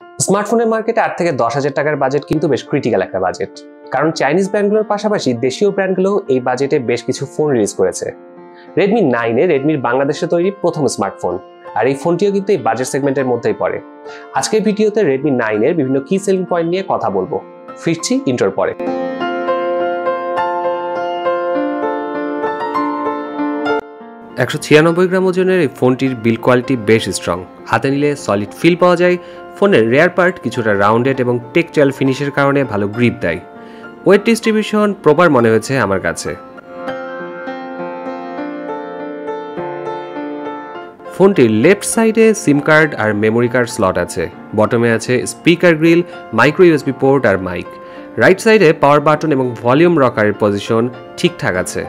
স্মার্টফোনের মার্কেটে আট থেকে দশ হাজার টাকার বাজেট কিন্তু বেশ ক্রিটিক্যাল একটা বাজেট কারণ চাইনিজ ব্র্যান্ডগুলোর পাশাপাশি দেশীয় ব্র্যান্ডগুলো এই বাজেটে বেশ কিছু ফোন রিলিজ করেছে। রেডমি নাইনে রেডমির বাংলাদেশে তৈরি প্রথম স্মার্টফোন আর এই ফোনটিও কিন্তু এই বাজেট সেগমেন্টের মধ্যেই পড়ে। আজকের ভিডিওতে রেডমি নাইনের বিভিন্ন কি সেলিং পয়েন্ট নিয়ে কথা বলব। ফিরছি ইন্টার পরে। একশো ছিয়ানব্বই গ্রাম ওজনের এই ফোনটির বিল কোয়ালিটি বেশ স্ট্রং হাতে নিলে সলিড ফিল পাওয়া যায় ফোনের রেয়ার পার্ট কিছুটা রাউন্ডেড এবং টেকচাল ফিনিশের কারণে ভালো গ্রিপ দেয়। ওয়েট ডিস্ট্রিবিউশন প্রপার মনে হয়েছে আমার কাছে। ফোনটির লেফট সাইডে সিম কার্ড আর মেমোরি কার্ড স্লট আছে। বটমে আছে speaker grill, micro USB port আর মাইক। রাইট সাইডে পাওয়ার বাটন এবং ভলিউম রকারের পজিশন ঠিকঠাক আছে।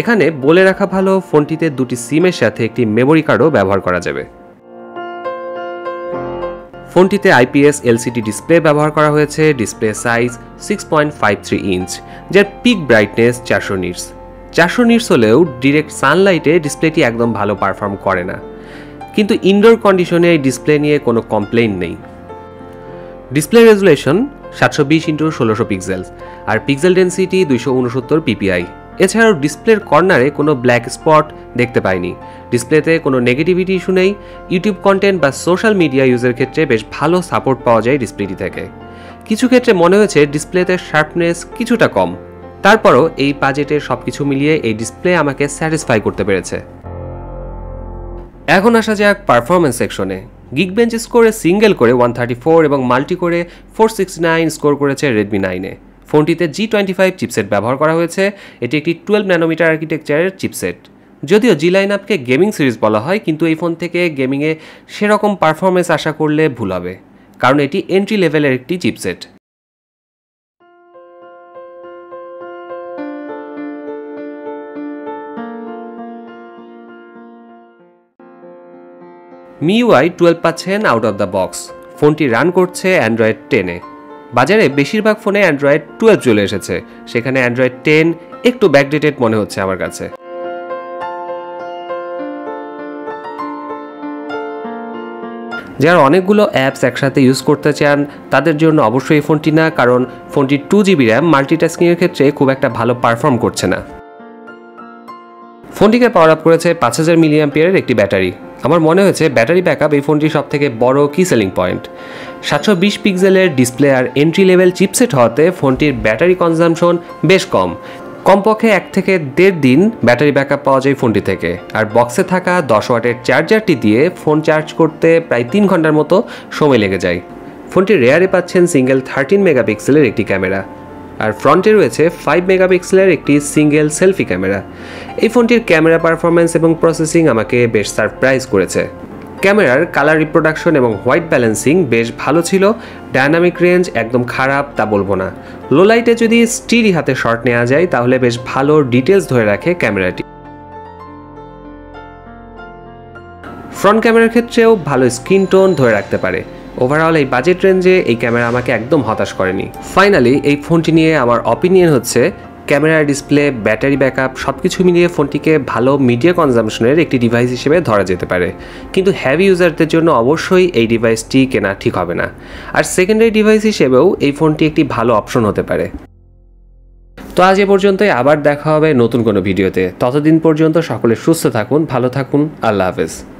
এখানে বলে রাখা ভালো, ফোনটিতে দুটি সিমের সাথে একটি মেমোরি কার্ডও ব্যবহার করা যাবে। ফোনটিতে আইপিএস এলসিডি ডিসপ্লে ব্যবহার করা হয়েছে, display size six point five three inch যার পিক ব্রাইটনেস চারশো নিটস চারশো নিটস হলেও ডিরেক্ট সানলাইটে ডিসপ্লেটি একদম ভালো পারফর্ম করে না। কিন্তু ইনডোর কন্ডিশনে এই ডিসপ্লে নিয়ে কোনো কমপ্লেইন নেই। ডিসপ্লে রেজুলেশন সাতশো বিশ ইন্টু ষোলোশো পিক্সেলস আর পিক্সেল ডেন্সিটি দুইশো উনসত্তর পিপিআই এছাড়াও ডিসপ্লের কর্নারে কোনো ব্ল্যাক স্পট দেখতে পাইনি। ডিসপ্লেতে কোনো নেগেটিভিটি ইস্যু নেই। ইউটিউব কন্টেন্ট বা সোশ্যাল মিডিয়া ইউজের ক্ষেত্রে বেশ ভালো সাপোর্ট পাওয়া যায় ডিসপ্লেটি থেকে। কিছু ক্ষেত্রে মনে হয়েছে ডিসপ্লেতে শার্পনেস কিছুটা কম। তারপরও এই বাজেটে সব কিছু মিলিয়ে এই ডিসপ্লে আমাকে স্যাটিসফাই করতে পেরেছে। এখন আসা যাক পারফরমেন্স সেকশনে গিগবেঞ্চ স্কোরে সিঙ্গেল করে ওয়ান থার্টি ফোর এবং মাল্টি করে ফোর সিক্সটি নাইন স্কোর করেছে রেডমি নাইনে ফোনটিতে জি টোয়েন্টি ফাইভ চিপসেট ব্যবহার করা হয়েছে। এটি একটি টুয়েলভ ন্যানোমিটার আর্কিটেকচারের চিপসেট যদিও জি লাইন আপকে গেমিং সিরিজ বলা হয়, কিন্তু এই ফোন থেকে গেমিংয়ে সেরকম পারফরমেন্স আশা করলে ভুল হবে, কারণ এটি এন্ট্রি লেভেলের একটি চিপসেট মিউআই টুয়েলভ পাচ্ছেন আউট অফ দ্য বক্স ফোনটি রান করছে অ্যান্ড্রয়েড টেনে বাজারে বেশিরভাগ ফোনে অ্যান্ড্রয়েড টুয়েলভ চলে এসেছে। সেখানে অ্যান্ড্রয়েড টেন একটু ব্যাকডেটেড মনে হচ্ছে আমার কাছে। যারা অনেকগুলো অ্যাপস একসাথে ইউজ করতে চান, তাদের জন্য অবশ্যই এই ফোনটি না, কারণ ফোনটি টু জিবি র্যাম মাল্টিটাস্কিংয়ের ক্ষেত্রে খুব একটা ভালো পারফর্ম করছে না। ফোনটিকে পাওয়ার আপ করেছে পাঁচ হাজার মিলিয়াম্পিয়ারের একটি ব্যাটারি। আমার মনে হয়েছে ব্যাটারি ব্যাকআপ এই ফোনটির সব থেকে বড় কি সেলিং পয়েন্ট সাতশো বিশ পিক্সেলের ডিসপ্লে আর এন্ট্রি লেভেল চিপসেট হওয়াতে ফোনটির ব্যাটারি কনজামশন বেশ কম। কমপক্ষে এক থেকে দেড় দিন ব্যাটারি ব্যাকআপ পাওয়া যায় ফোনটি থেকে। আর বক্সে থাকা দশ ওয়াটের চার্জারটি দিয়ে ফোন চার্জ করতে প্রায় তিন ঘণ্টার মতো সময় লেগে যায়। ফোনটি রেয়ারে পাচ্ছেন সিঙ্গেল থার্টিন মেগাপিক্সেলের একটি ক্যামেরা আর ফ্রন্টে রয়েছে ফাইভ মেগাপিক্সেলের একটি সিঙ্গেল সেলফি ক্যামেরা এই ফোনটির ক্যামেরা পারফরমেন্স এবং প্রসেসিং আমাকে বেশ সারপ্রাইজ করেছে। ক্যামেরার কালার রিপ্রোডাকশন এবং হোয়াইট ব্যালেন্সিং বেশ ভালো ছিল। ডায়নামিক রেঞ্জ একদম খারাপ, তা বলব না। লো লাইটে যদি স্টিরি হাতে শর্ট নেওয়া যায়, তাহলে বেশ ভালো ডিটেলস ধরে রাখে ক্যামেরাটি ফ্রন্ট ক্যামেরার ক্ষেত্রেও ভালো স্ক্রিন টোন ধরে রাখতে পারে। ওভারঅল এই বাজেট রেঞ্জে এই ক্যামেরা আমাকে একদম হতাশ করেনি। ফাইনালি এই ফোনটি নিয়ে আমার অপিনিয়ন হচ্ছে ক্যামেরা ডিসপ্লে ব্যাটারি ব্যাকআপ সব কিছু মিলিয়ে ফোনটিকে ভালো মিডিয়া কনজামশনের একটি ডিভাইস হিসেবে ধরা যেতে পারে। কিন্তু হ্যাভি ইউজারদের জন্য অবশ্যই এই ডিভাইসটি কেনা ঠিক হবে না। আর সেকেন্ডারি ডিভাইস হিসেবেও এই ফোনটি একটি ভালো অপশন হতে পারে। তো আজ এ পর্যন্তই, আবার দেখা হবে নতুন কোনো ভিডিওতে ততদিন পর্যন্ত সকলে সুস্থ থাকুন, ভালো থাকুন, আল্লাহ হাফেজ।